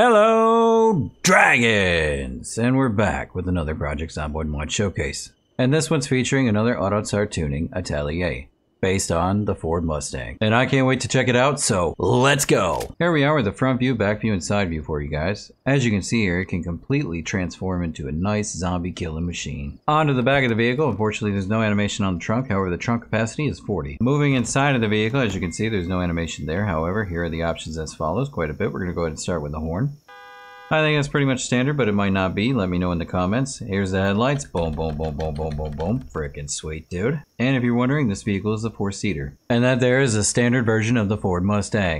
Hello, dragons! And we're back with another Project Zomboid mod showcase. And this one's featuring another AutoTsar tuning Atelier, based on the Ford Mustang. And I can't wait to check it out, so let's go! Here we are with the front view, back view, and side view for you guys. As you can see here, it can completely transform into a nice zombie killing machine. Onto the back of the vehicle, unfortunately there's no animation on the trunk, however the trunk capacity is 40. Moving inside of the vehicle, as you can see, there's no animation there, however, here are the options as follows, quite a bit. We're going to go ahead and start with the horn. I think that's pretty much standard, but it might not be. Let me know in the comments. Here's the headlights. Boom, boom, boom, boom, boom, boom, boom. Freaking sweet, dude. And if you're wondering, this vehicle is a four-seater. And that there is a standard version of the Ford Mustang.